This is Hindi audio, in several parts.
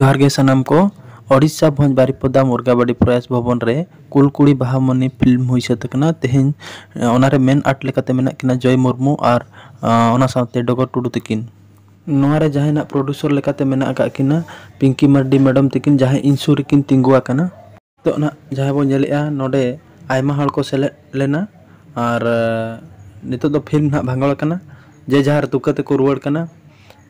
जोहार गे सनम को ओडिशा भोज बारिपदा मुर्गाबाड़ी प्रयास भवन रे कुलकुड़ी बाहामनी फ़िल्म हुई सतकना तेहेन ओनारे मेन आर्ट लेकाते मेना किना जय मुर्मू और ओना साथे डगर टुडू तकिन नोआरे जहाँ प्रोड्यूसर लेकाते मेना का किना पिंकी मर्डी मैडम तकिन जहाँ इंसुर किन तिंगुआ कना तो ना जहाँ बो नेलेआ नोडे आयमा हल को सेले लेना और नितो दो फ़िल्म ना भांगल कना जे जहाँ तुकते को रुवाड़ कना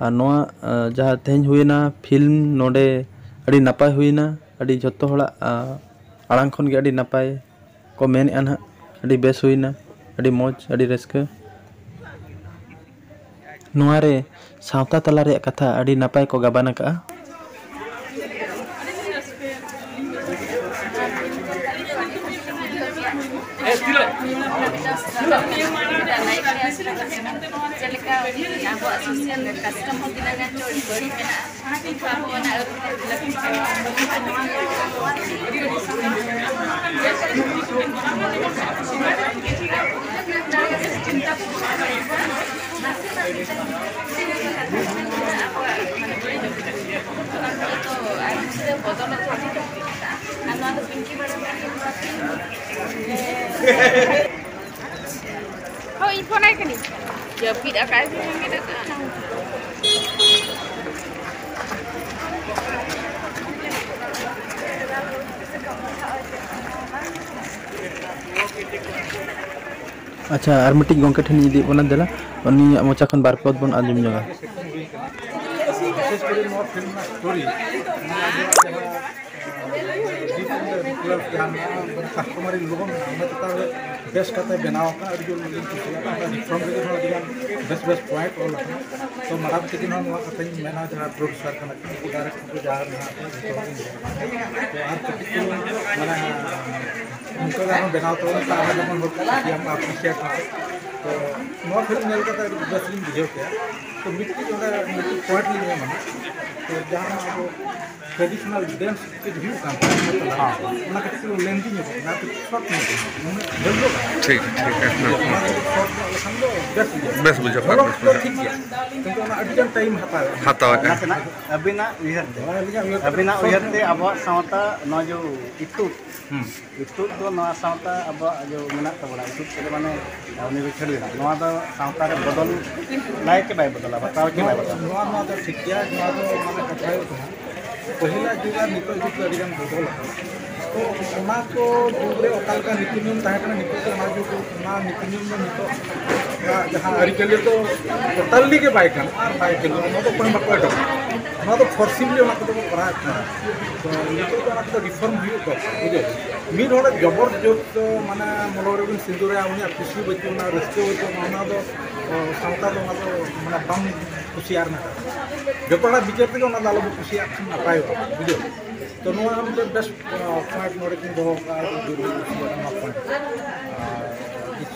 नोआ जहाँ तेज हुईना फ़िल्म नोडे अड़ी नपाय हुईना अड़ी जतो हड़ा खन नपाय को मेन ना अड़ी बेस हुईना अड़ी मौज अड़ी रस्क नोआरे सावता तला कथा अड़ी नपाय को गाबाना का Eh, Jadi kalau yang kita nggak jauh dari mana, karena kita bawa anak kita di belakang kita, mungkin kita nggak ada sistem tapi apa ya, masih ada sistem tapi apa ya, ada sistem botol atau apa, nah nanti pinky? Curi beri kena itu aku nak lebih Oh, info naik ni. Jepit akan kita nak. अच्छा और मिट्टी गोंके ठन इदी बना देला उनी कस्टमर लोगन बेस्ट करते बनाव का जो फ्रॉम के थोड़ा दिया बेस्ट बेस्ट पॉइंट और तो मारा के दिन हम करते हैं मैंने जहाँ प्रोड्यूसर का को डायरेक्ट को जा रहा है तो हम बनाव तो अप्रिशिएट तो बेस्ट बुझे के तो मिट्टी जो है मिट्टी पॉइंट लिए हैं तो जहाँ आप ट्रेडिशनल डांस के जो काम करते हैं। लेंदी में ना तो हाँ। शॉर्ट में ठीक है ठीक है बेस बुझा पा ठीक है क्योंकि ना अडिजन टाइम हता है। हता है। ना अभी ना उयहर दे अभी ना उयहर दे अब सावता ना जो इतु इतु तो ना सावता अब जो मना तबड़ा इतु माने उन्हें बिछड़ गया ना तो सावता के बदल लाइक के बाय बदल। ହେଇଗଲା ବା ତାର କେବେ ନୂଆ ନୂଆ ଯେଉଁ ଶିକ୍ଷା ନୂଆ ଯେଉଁମାନେ କଥା ହେଉଥିଲା ପହିଲା ଯୁଗା ନିକ ଯୁଗ ବଦଲ तो ᱚᱱᱟ ᱠᱚ ᱡᱩᱜᱽᱨᱮ ᱚᱠᱟ ᱞᱮᱠᱟ ᱱᱤᱛᱤ ᱱᱤᱭᱚᱢ ᱛᱟᱦᱮᱸ ᱠᱟᱱᱟ ᱱᱤᱛᱚᱜ ᱫᱚ ᱚᱱᱟ ᱡᱩᱜᱽ ᱚᱱᱟ ᱱᱤᱛᱤ ᱱᱤᱭᱚᱢ ᱫᱚ ᱱᱤᱛᱚᱜ ᱡᱟᱦᱟᱸ ᱟᱹᱨᱤᱪᱟᱹᱞᱤ ᱫᱚ ᱴᱳᱴᱟᱞᱤ ᱜᱮ ᱵᱟᱭ ᱠᱟᱱᱟ ᱟᱨ ᱵᱟᱭ ᱠᱟᱱᱟ ᱚᱱᱟ ᱫᱚ ᱚᱠᱚᱭ ᱵᱟᱠᱚ ᱮᱴᱚᱜ ᱠᱟᱱᱟ ᱚᱱᱟ ᱫᱚ ᱯᱷᱚᱨᱥᱤᱵᱞᱤ ᱚᱱᱟ ᱠᱚᱫᱚ ᱠᱚ ᱠᱚᱨᱟᱣᱮᱫ ᱛᱟᱦᱮᱸᱫ ᱛᱚ ᱱᱤᱛᱚᱜ ᱫᱚ ᱚᱱᱟ ᱠᱚᱫᱚ ᱨᱤᱯᱷᱚᱨᱢ ᱦᱩᱭᱩᱜ ᱠᱟᱱᱟ ᱵᱩᱡᱷᱟᱹᱣ ᱢᱤᱫ ᱦᱚᱲᱟᱜ ᱡᱚᱵᱚᱨ ᱡᱳᱨ ᱫᱚ ᱢᱟᱱᱮ ᱢᱚᱞᱚ ᱨᱮᱵᱤᱱ ᱥᱤᱸᱫᱩᱨᱟᱭᱟ ᱩᱱᱤᱭᱟᱜ ᱠᱩᱥᱤ ᱵᱟᱹᱪᱩᱜ ᱚᱱᱟ ᱨᱟᱹᱥᱠᱟᱹ ᱵᱟᱹᱪᱩᱜ ᱚᱱᱟ ᱫᱚ ᱥᱟᱶᱛᱟ ᱫᱚ ᱚᱱᱟ ᱫᱚ ᱢᱟᱱᱮ ᱵᱟᱝ ᱠᱩᱥᱤᱭᱟᱜ ᱨᱮᱱᱟᱜ ᱡᱚᱛᱚ ᱦᱚᱲᱟᱜ ᱵᱤᱪᱟᱹᱨ ᱛᱮᱜᱮ ᱚᱱᱟ ᱫᱚ ᱟᱞᱚᱵᱚ ᱠᱩᱥᱤᱭᱟᱜ ᱠᱷᱟᱱ ᱱᱟᱯᱟᱭᱚᱜᱼᱟ ᱵᱩᱡᱷᱟᱹᱣ ᱛᱚ ᱱᱚᱣᱟ ᱢᱤᱫᱴᱮᱱ ᱵᱮᱥ ᱯᱚᱭᱮᱱᱴ ᱱᱚᱰᱮ ᱠᱤᱱ ᱫᱚᱦᱚ ᱠᱟᱜᱼᱟ ᱫᱩᱨᱵᱚᱞ ᱱᱚᱣᱟ ᱯᱚᱭᱮᱱᱴ